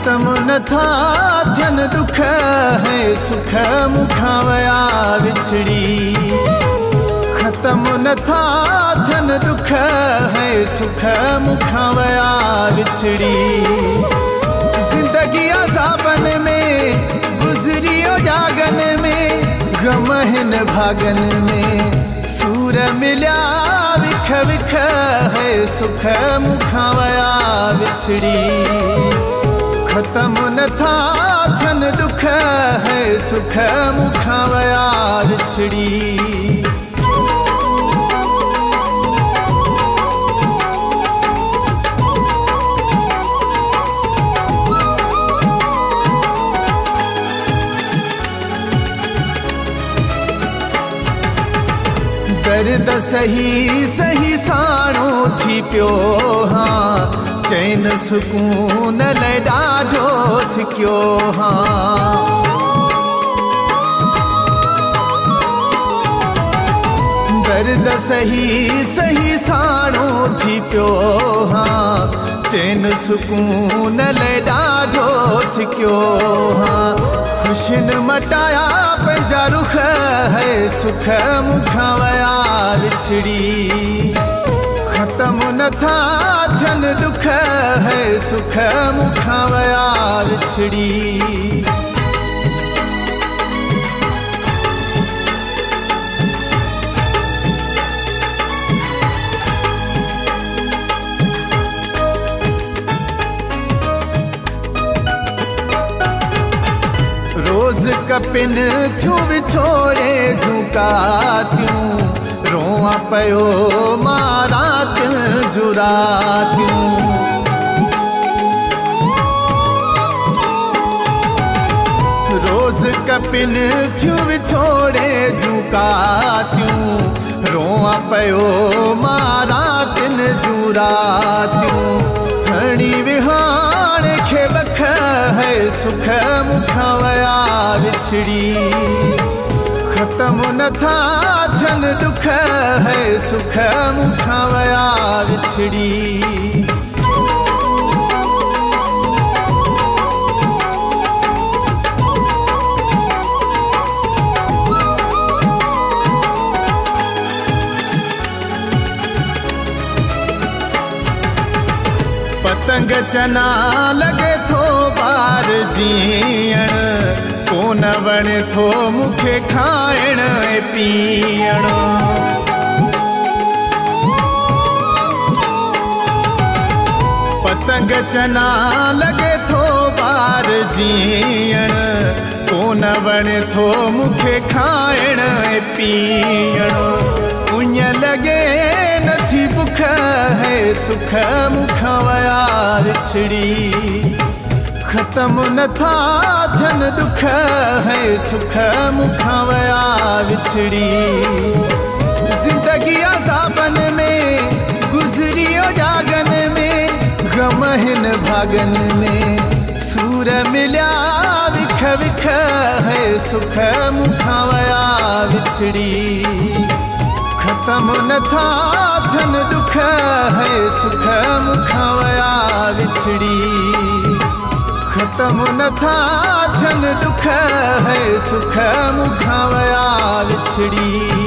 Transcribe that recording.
खत्म नथा थियन दुख है, सुख मुखां विया विछड़ी खत्म नथा थियन दुख है, सुख मुखां विया विछड़ी ज़िंदगी अज़ाबन में, गुज़री जागन में गमहन भागन में। सूर मिलिया विख विख है, सुख मुखां विया खत्म नथा थियन दुख है सुख मुखां विया दर्द सही सही साणो थी पियो चैन सुकून लाइ ॾाढो सिकियो हाँ। दर्द सही सही साणो थी पियो हाँ। चैन सुकून लाइ ॾाढो सिकियो हाँ। ख़ुशिन मटाया पंहिंजा रुख है, सुख मुखां विया विछड़ी खत्म नथा थियन दुख है सुख मुखां विया विछड़ी रोज़ कपिन थियूं विछोड़े झुकातियूं रोआ पियो माँ रातियूं जुरातियूं रोज़ कपिन थियूं विछोड़े झुकातियूं रोआ पियो माँ रातियुनि जूं रातियूं खणी विहाण खे बख है सुख मुखां विया विछड़ी। खत्म नथा थियन दुख है सुख मुखां विया विछड़ी। पतंग चना लगे थो ॿार जीअण कोन वणे थो मूंखे खाइण ऐं पीअण पतंग चना लगे थो ॿार जीअण कोन वणे थो मूंखे लॻे नथी बुख है सुख मुखां विया विछड़ी खत्म नथा थियन दुख है सुख मुखां विया विछड़ी ज़िंदगी अज़ाबन में, गुज़री जागन में, गमहन भागन में, सूर मिलिया, विख विख है सुख मुखां विया विछड़ी खत्म नथा थियन दुख है सुख मुखवया विया विछड़ी। खत्म था थियन दुख है सुख मुखवया विया विछड़ी।